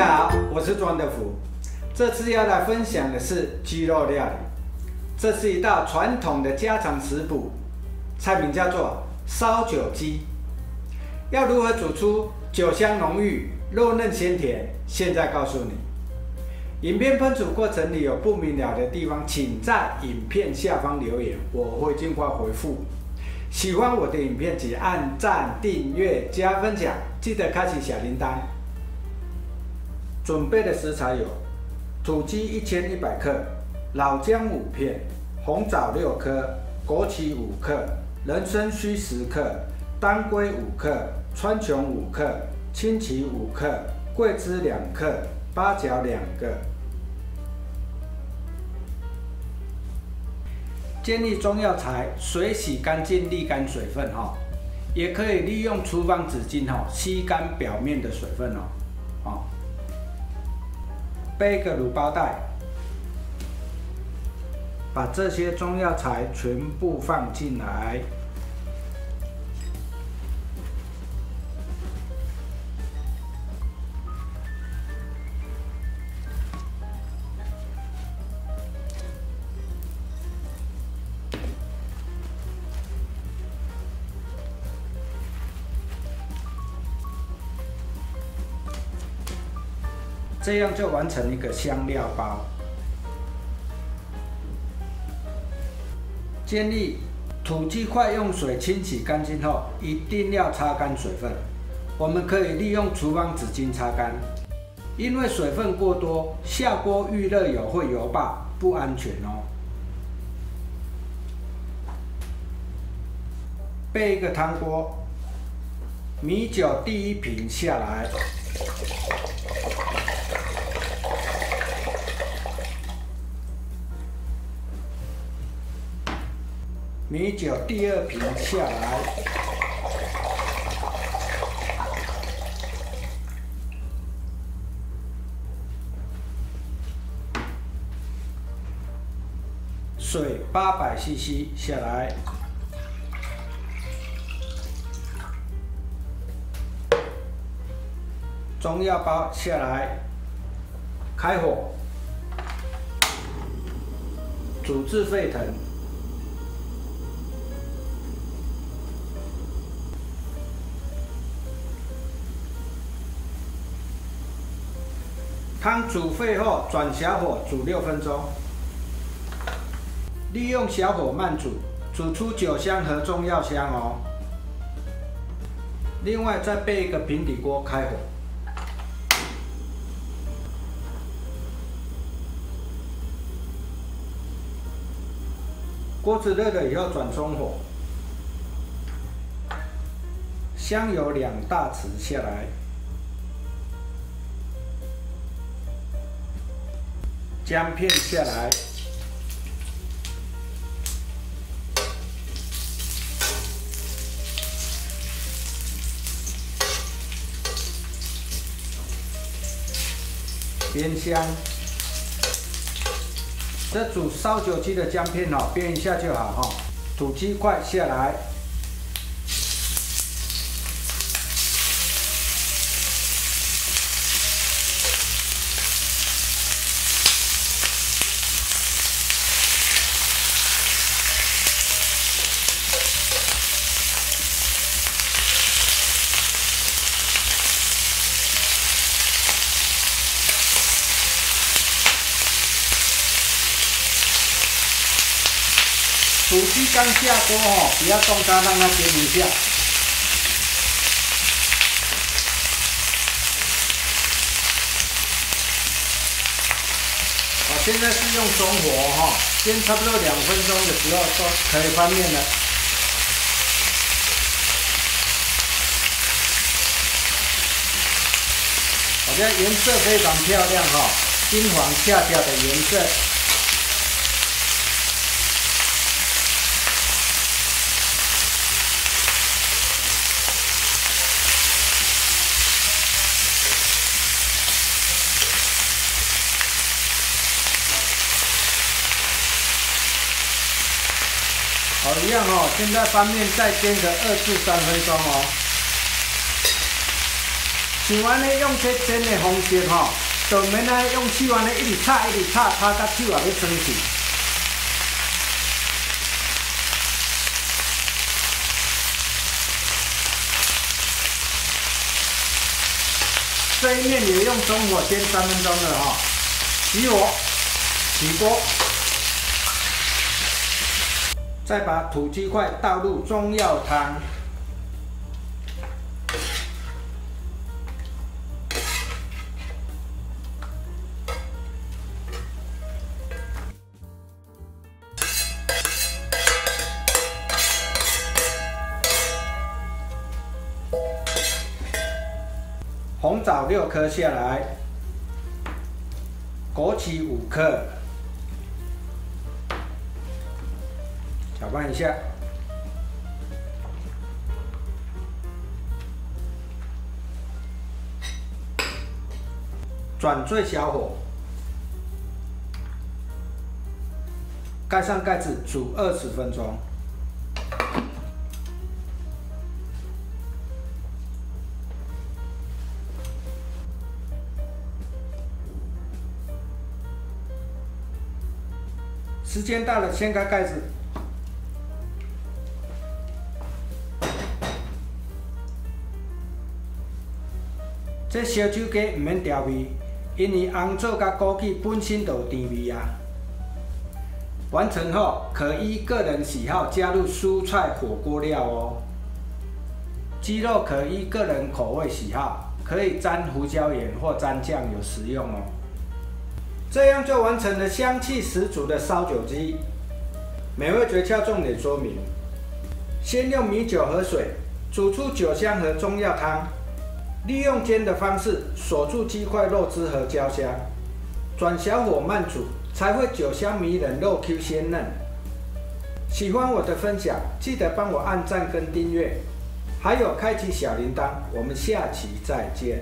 大家好，我是庄德福。这次要来分享的是鸡肉料理，这是一道传统的家常食谱，菜名叫做烧酒鸡。要如何煮出酒香浓郁、肉嫩鲜甜？现在告诉你。影片烹煮过程里有不明了的地方，请在影片下方留言，我会尽快回复。喜欢我的影片，请按赞、订阅、加分享，记得开启小铃铛。准备的食材有：土鸡一千一百克，老姜五片，红枣六颗，枸杞五克，人参须十克，当归五克，川穹五克，青芪五克，桂枝两克，八角两个。建议中药材水洗干净沥干水分哈，也可以利用厨房纸巾哈吸干表面的水分哦。哦，背个卤包袋，把这些中药材全部放进来。这样就完成一个香料包。建议土鸡块用水清洗干净后，一定要擦干水分。我们可以利用厨房纸巾擦干，因为水分过多，下锅预热油会油爆，不安全哦。备一个汤锅，米酒第一瓶下来。米酒第二瓶下来，水八百 CC 下来，中药包下来，开火，煮至沸腾。汤煮沸后，转小火煮六分钟。利用小火慢煮，煮出酒香和中药香哦。另外再备一个平底锅开火，锅子热了以后转中火，香油两大匙下来。姜片下来，煸香。这煮烧酒鸡的姜片哦，煸一下就好哈。土鸡块下来。土鸡刚下锅哦，不要动它，让它煎一下。我现在是用中火哈，煎差不多两分钟的时候就可以翻面了。我觉得颜色非常漂亮哈，金黄恰恰的颜色。好，一样哦。现在翻面再煎个二至三分钟哦。像安尼用这煎的方式吼，就免安用手安尼一直炒一直炒，炒到手也要生气。这一面也用中火煎三分钟了哈，熄火，起锅，再把土鸡块倒入中药汤，红枣六颗下来，枸杞五克，搅拌一下，转最小火，盖上盖子煮二十分钟。时间到了，掀开盖子。这烧酒鸡唔免调味，因为红枣甲枸杞本身就有甜味啊。完成后，可依个人喜好加入蔬菜火锅料哦。鸡肉可依个人口味喜好，可以沾胡椒盐或沾酱油食用哦。这样就完成了香气十足的烧酒鸡。美味诀窍重点说明：先用米酒和水煮出酒香和中药汤，利用煎的方式锁住鸡块肉汁和焦香，转小火慢煮，才会酒香迷人、肉 Q 鲜嫩。喜欢我的分享，记得帮我按赞跟订阅，还有开启小铃铛。我们下期再见。